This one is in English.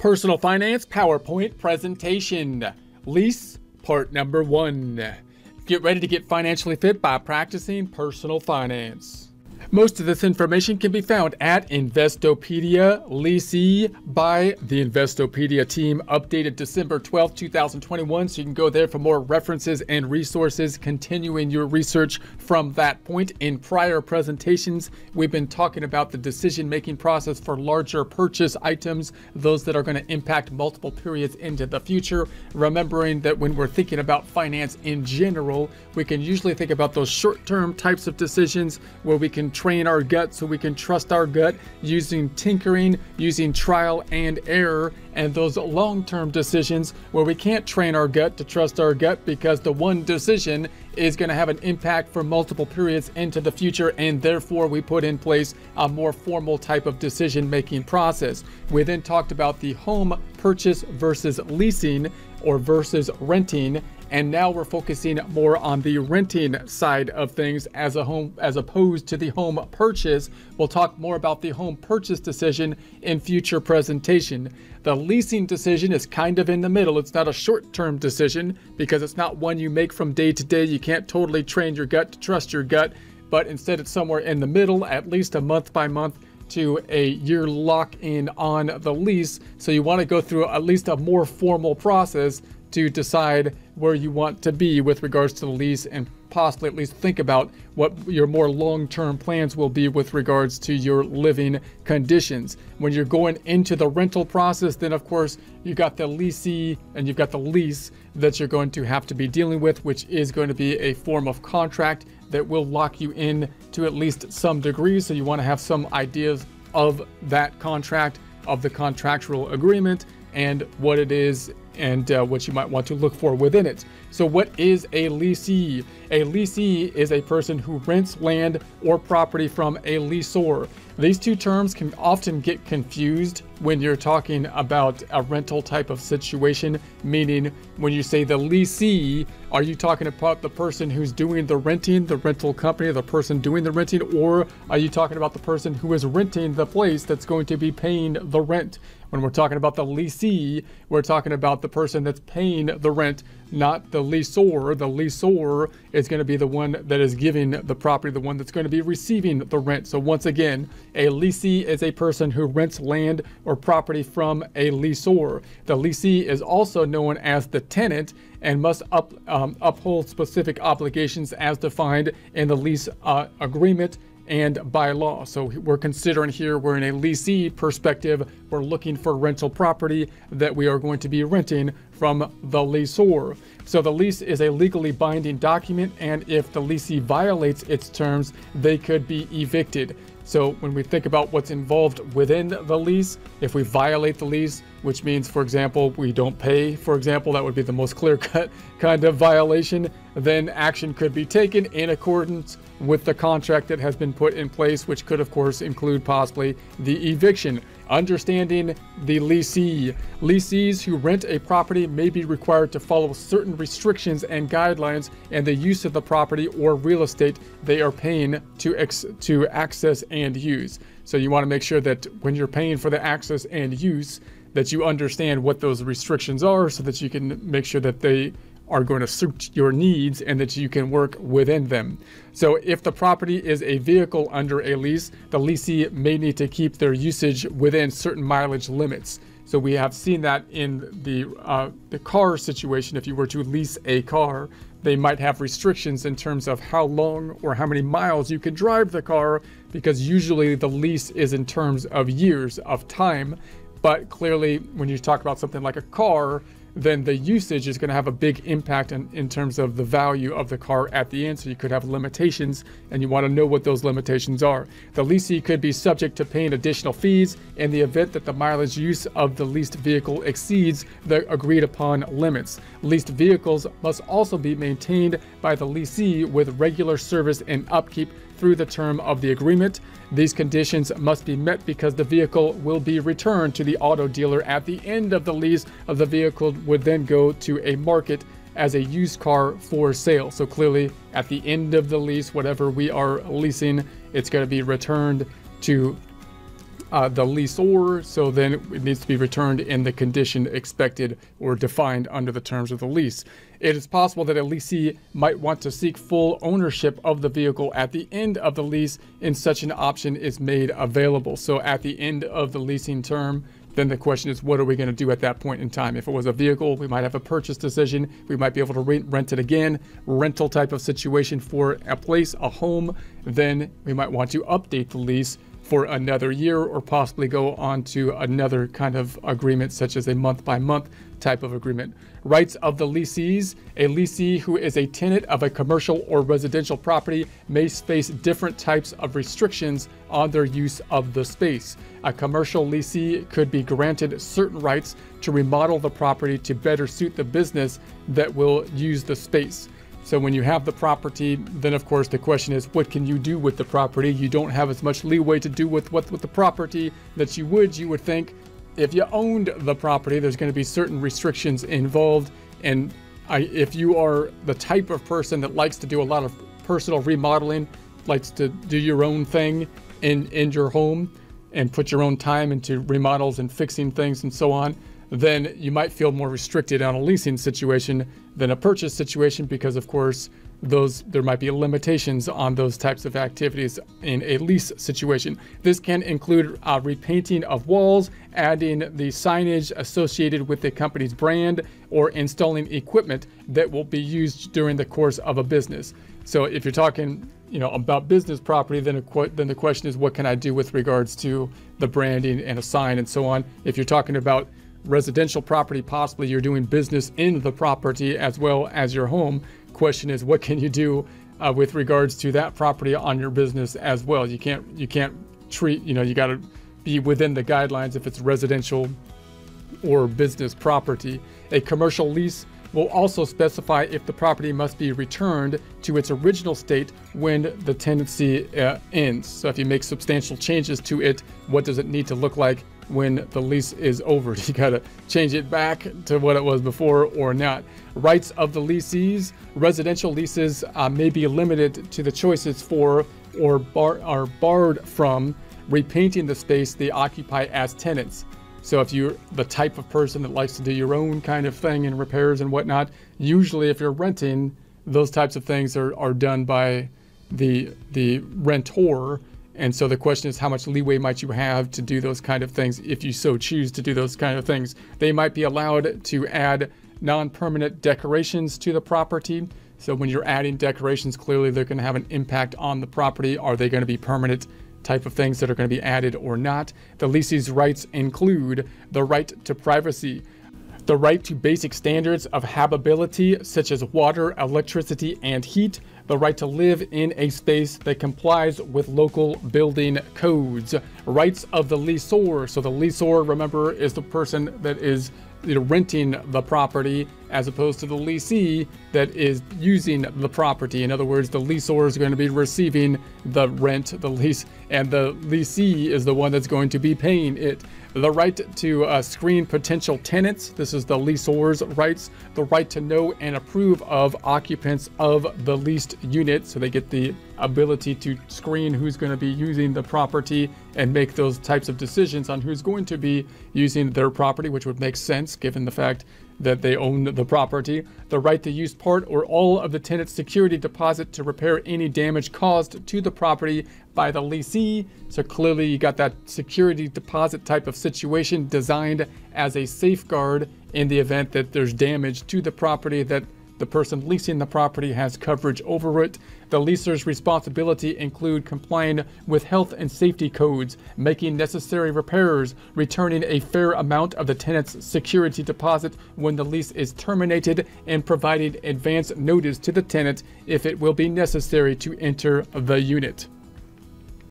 Personal Finance PowerPoint presentation. Lease, part number one. Get ready to get financially fit by practicing personal finance. Most of this information can be found at Investopedia Lessee by the Investopedia team, updated December 12, 2021. So you can go there for more references and resources, continuing your research from that point. In prior presentations, we've been talking about the decision making process for larger purchase items, those that are going to impact multiple periods into the future. Remembering that when we're thinking about finance in general, we can usually think about those short term types of decisions where we can train our gut so we can trust our gut using tinkering, using trial and error, and those long term decisions where we can't train our gut to trust our gut because the one decision is going to have an impact for multiple periods into the future, and therefore we put in place a more formal type of decision making process. We then talked about the home purchase versus leasing or versus renting and now we're focusing more on the renting side of things as a home as opposed to the home purchase. We'll talk more about the home purchase decision in future presentation. The leasing decision is kind of in the middle. It's not a short-term decision because it's not one you make from day to day. You can't totally train your gut to trust your gut, but instead it's somewhere in the middle, at least a month by month to a year lock in on the lease. So you want to go through at least a more formal process to decide where you want to be with regards to the lease and possibly at least think about what your more long-term plans will be with regards to your living conditions. When you're going into the rental process, then of course you got the lessee and you've got the lease that you're going to have to be dealing with, which is going to be a form of contract that will lock you in to at least some degree. So you want to have some ideas of that contract, of the contractual agreement, and what it is and uh, what you might want to look for within it. So, what is a lessee? A lessee is a person who rents land or property from a lessor. These two terms can often get confused when you're talking about a rental type of situation, meaning when you say the lessee, are you talking about the person who's doing the renting, the rental company, the person doing the renting, or are you talking about the person who is renting the place that's going to be paying the rent? When we're talking about the lessee, we're talking about the person that's paying the rent, not the lessor. The lessor is going to be the one that is giving the property, the one that's going to be receiving the rent. So once again, a lessee is a person who rents land or property from a lessor. The lessee is also known as the tenant and must up, um, uphold specific obligations as defined in the lease uh, agreement and by law. So we're considering here, we're in a lessee perspective, we're looking for rental property that we are going to be renting from the lessor. So the lease is a legally binding document, and if the lessee violates its terms, they could be evicted. So when we think about what's involved within the lease, if we violate the lease, which means, for example, we don't pay, for example, that would be the most clear cut kind of violation, then action could be taken in accordance with the contract that has been put in place, which could, of course, include possibly the eviction. Understanding the lessee. Lessees who rent a property may be required to follow certain restrictions and guidelines in the use of the property or real estate they are paying to, to access and use. So you want to make sure that when you're paying for the access and use, that you understand what those restrictions are so that you can make sure that they are going to suit your needs and that you can work within them. So if the property is a vehicle under a lease, the lessee may need to keep their usage within certain mileage limits. So we have seen that in the uh, the car situation. If you were to lease a car, they might have restrictions in terms of how long or how many miles you can drive the car, because usually the lease is in terms of years of time. But clearly, when you talk about something like a car, then the usage is going to have a big impact in, in terms of the value of the car at the end. So you could have limitations and you want to know what those limitations are. The lessee could be subject to paying additional fees in the event that the mileage use of the leased vehicle exceeds the agreed upon limits. Leased vehicles must also be maintained by the lessee with regular service and upkeep through the term of the agreement. These conditions must be met because the vehicle will be returned to the auto dealer at the end of the lease of the vehicle would then go to a market as a used car for sale. So clearly at the end of the lease, whatever we are leasing, it's going to be returned to uh, the lessor, so then it needs to be returned in the condition expected or defined under the terms of the lease. It is possible that a lessee might want to seek full ownership of the vehicle at the end of the lease, and such an option is made available. So at the end of the leasing term, then the question is, what are we going to do at that point in time? If it was a vehicle, we might have a purchase decision. We might be able to re- rent it again, rental type of situation for a place, a home. Then we might want to update the lease for another year or possibly go on to another kind of agreement, such as a month by month type of agreement. Rights of the lessees. A lessee who is a tenant of a commercial or residential property may face different types of restrictions on their use of the space. A commercial lessee could be granted certain rights to remodel the property to better suit the business that will use the space. So when you have the property, then of course the question is, what can you do with the property? You don't have as much leeway to do with what with the property that you would. You would think if you owned the property, there's going to be certain restrictions involved. And I, if you are the type of person that likes to do a lot of personal remodeling, likes to do your own thing in in your home, and put your own time into remodels and fixing things and so on, then you might feel more restricted on a leasing situation than a purchase situation because of course those there might be limitations on those types of activities in a lease situation. This can include uh, repainting of walls, adding the signage associated with the company's brand, or installing equipment that will be used during the course of a business. So if you're talking, you know, about business property, then then the question is, what can I do with regards to the branding and a sign and so on. If you're talking about residential property, possibly you're doing business in the property as well as your home. Question is, what can you do uh, with regards to that property on your business as well? You can't you can't treat you know you got to be within the guidelines if it's residential or business property. A commercial lease will also specify if the property must be returned to its original state when the tenancy uh, ends. So if you make substantial changes to it, what does it need to look like when the lease is over. You got to change it back to what it was before or not. Rights of the lessees. Residential leases uh, may be limited to the choices for or bar- are barred from repainting the space they occupy as tenants. So if you're the type of person that likes to do your own kind of thing and repairs and whatnot, usually if you're renting, those types of things are, are done by the the rentor and so the question is, how much leeway might you have to do those kind of things if you so choose to do those kind of things? They might be allowed to add non permanent decorations to the property. So when you're adding decorations, clearly they're going to have an impact on the property. Are they going to be permanent? type of things that are going to be added or not. The lessee's rights include the right to privacy, the right to basic standards of habitability, such as water, electricity, and heat, the right to live in a space that complies with local building codes, rights of the lessor. So the lessor, remember, is the person that is renting the property as opposed to the lessee that is using the property. In other words, the lessor is going to be receiving the rent, the lease, and the lessee is the one that's going to be paying it. The right to uh, screen potential tenants. This is the lessor's rights. The right to know and approve of occupants of the leased unit. So they get the ability to screen who's going to be using the property and make those types of decisions on who's going to be using their property, which would make sense given the fact that they own the property, the right to use part or all of the tenant's security deposit to repair any damage caused to the property by the lessee. So clearly, you got that security deposit type of situation designed as a safeguard in the event that there's damage to the property that the person leasing the property has coverage over it. The lessor's responsibility include complying with health and safety codes, making necessary repairs, returning a fair amount of the tenant's security deposit when the lease is terminated, and providing advance notice to the tenant if it will be necessary to enter the unit.